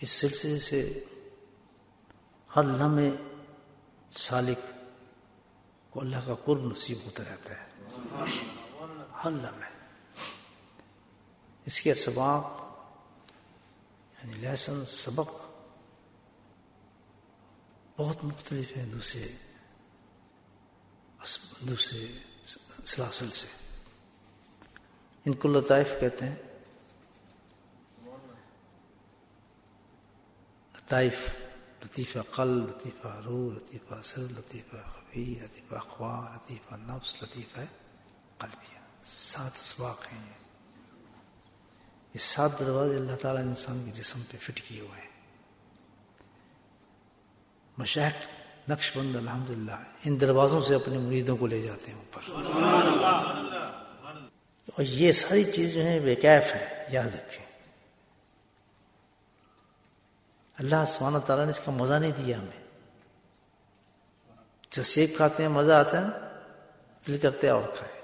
اس سلسلے سے ہر لمحے سالک کو اللہ کا قرب نصیب ہوتا رہتا ہے۔ ہر لمحے۔ اس کے اسباق یعنی لیسن، سبق بہت مختلف ہیں دوسرے دوسرے سلاسل سے۔ ان کو لطائف کہتے ہیں۔ لطائف لطیفہ قلب لطیفہ روح لطیفہ سر لطیفہ خفی لطیفہ اخبار لطیفہ نفس لطیفہ قلبیہ۔ سات اسباق ہیں۔ یہ سات دروازے اللہ تعالیٰ نے انسان کے جسم پہ فٹ کیے ہوئے ہیں۔ مشاق نقش بند الحمد للہ ان دروازوں سے اپنے مریدوں کو لے جاتے ہیں اوپر۔ اور یہ ساری چیز جو ہیں بے کیف ہے یاد رکھیں۔ اللہ سبحانہ تعالیٰ نے اس کا مزہ نہیں دیا ہمیں۔ جب سیب کھاتے ہیں، مزہ آتا ہے نا؟ دل کرتا ہے اور کھائے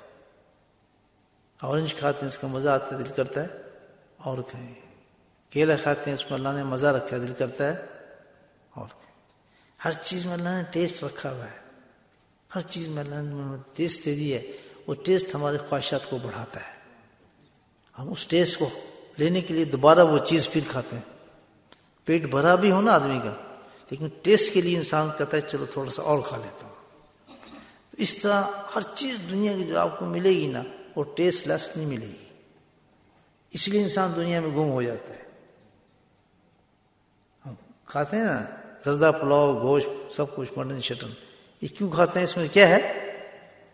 اورنج کھاتے ہیں، اس کا مزہ آتا ہے، دل کرتا ہے اور کھائیں۔ کیلا کھاتے ہیں، اس میں اللہ نے مزہ رکھا ہے، دل کرتا ہے اور کھائیں۔ ہر چیز میں اللہ نے ٹیسٹ رکھا ہوا ہے۔ ہر چیز میں اللہ نے ٹیسٹ دے دی ہے۔ وہ ٹیسٹ ہمارے خواہشات کو بڑھاتا ہے۔ ہم اس ٹیسٹ کو لینے کے لیے دوبارہ وہ چیز پھر کھاتے ہیں۔ پیٹ بھرا بھی ہونا آدمی کا، لیکن ٹیسٹ کے لیے انسان کہتا ہے، چلو تھوڑا سا اور کھا لیتا ہوں۔ تو اس طرح ہر چیز دنیا کی جو آپ کو ملے گی نا، وہ ٹیسٹ لیس نہیں ملے گی۔ اس لیے انسان دنیا میں گم ہو جاتا ہے۔ ہم کھاتے ہیں نا، زردہ پلاؤ، گوشت، سب کچھ، مٹن شٹن یہ کیوں کھاتے ہیں؟ اس میں کیا ہے؟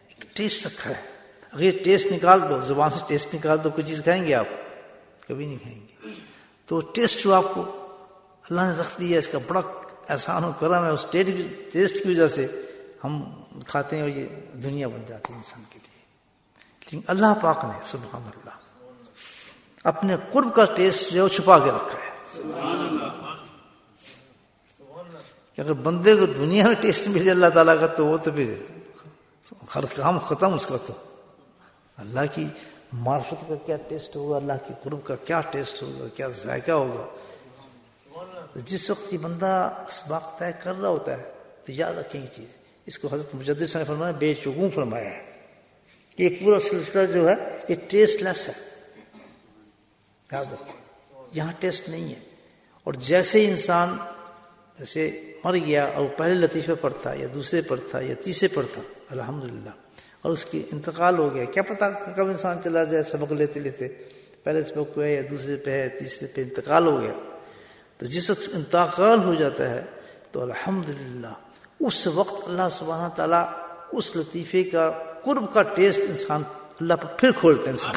ایک ٹیسٹ رکھا ہے۔ اگر یہ ٹیسٹ نکال دو، زبان سے ٹیسٹ نکال دو، کوئی چیز کھائیں گے آپ؟ کبھی نہیں کھائیں گے۔ تو ٹیسٹ جو آپ کو اللہ نے رکھ دیا اس کا بڑا احسان و کرم ہے، اس ٹیسٹ کی وجہ سے ہم کھاتے ہیں اور یہ دنیا بن جاتی ہے انسان کے لیے۔ لیکن اللہ پاک نے، سبحان اللہ، اپنے قرب کا ٹیسٹ جو چھپا کے رکھا ہے۔ کہ اگر بندے کو دنیا میں ٹیسٹ مل جائے اللہ تعالیٰ کا تو وہ تو پھر ہر کام ختم اس کا تو۔ اللہ کی معرفت کا کیا ٹیسٹ ہوگا، اللہ کی قرب کا کیا ٹیسٹ ہوگا، کیا ذائقہ ہوگا۔ جس وقت یہ بندہ اسباق طے کر رہا ہوتا ہے، تو یاد رکھیں یہ چیز، اس کو حضرت مجد نے فرمایا، بے چگوں فرمایا ہے کہ یہ پورا سلسلہ جو ہے، یہ ٹیسٹ لیس ہے۔ یاد رکھیں، یہاں ٹیسٹ نہیں ہے۔ اور جیسے انسان جیسے مر گیا، اور وہ پہلے لطیفے پر تھا، یا دوسرے پر تھا، یا تیسرے پر تھا الحمد للہ اور اس کی انتقال ہو گیا۔ کیا پتا کب انسان چلا جائے، سبق لیتے لیتے، پہلے سبق پہ ہے یا دوسرے پہ ہے، تیسرے پہ انتقال ہو گیا۔ تو جس وقت انتقال ہو جاتا ہے تو الحمد للہ اس وقت اللہ سبحانہ تعالیٰ اس لطیفے کا قرب کا ٹیسٹ انسان اللہ پر پھر کھولتے ہیں انسان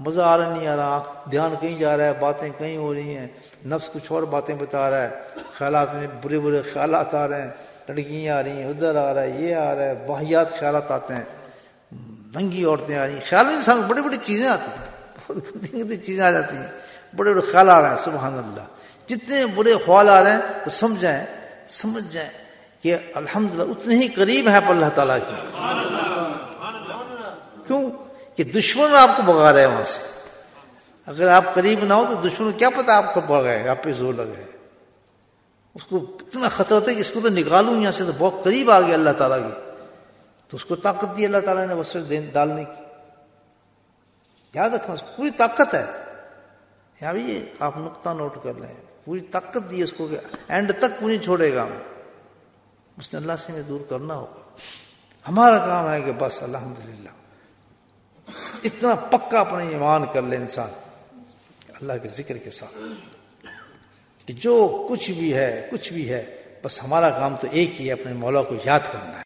مزہ آ رہا نہیں آ رہا دھیان کہیں جا رہا ہے، باتیں کہیں ہو رہی ہیں، نفس کچھ اور باتیں بتا رہا ہے، خیالات میں برے برے خیالات آ رہے ہیں، لڑکیاں آ رہی ہیں، ادھر آ رہا ہے، یہ آ رہا ہے واحیات خیالات آتے ہیں۔ ننگی عورتیں آ رہی ہیں۔ خیال میں انسان بڑی بڑی چیزیں آتی ہیں، بہت گندی چیزیں آ جاتی ہیں۔ بڑے بڑے خیال آ رہے ہیں، سبحان اللہ۔ جتنے بڑے خیال آ رہے ہیں، تو سمجھ جائیں سمجھ جائیں کہ الحمدللہ اتنے ہی قریب ہے اللہ تعالیٰ کی۔ کیوں؟ کہ دشمن آپ کو بگا رہے ہیں وہاں سے۔ اگر آپ قریب نہ ہو تو دشمن کیا پتا آپ کو بگائے آپ پہ زور لگے اس کو اتنا خطرہ تھا کہ اس کو تو نکالوں یہاں سے تو بہت قریب آ گیا اللہ تعالیٰ کی۔ تو اس کو طاقت دی اللہ تعالیٰ نے وسر ڈالنے کی۔ یاد رکھنا پوری طاقت ہے۔ یا بھی آپ نقطہ نوٹ کر لیں۔ پوری طاقت دی اس کو کہ اینڈ تک نہیں چھوڑے گا اس نے اللہ سے ہمیں دور کرنا ہوگا۔ ہمارا کام ہے کہ بس الحمد للہ اتنا پکا اپنے ایمان کر لے انسان۔ اللہ کے ذکر کے ساتھ۔ کہ جو کچھ بھی ہے، کچھ بھی ہے، بس ہمارا کام تو ایک ہی ہے، اپنے مولا کو یاد کرنا ہے۔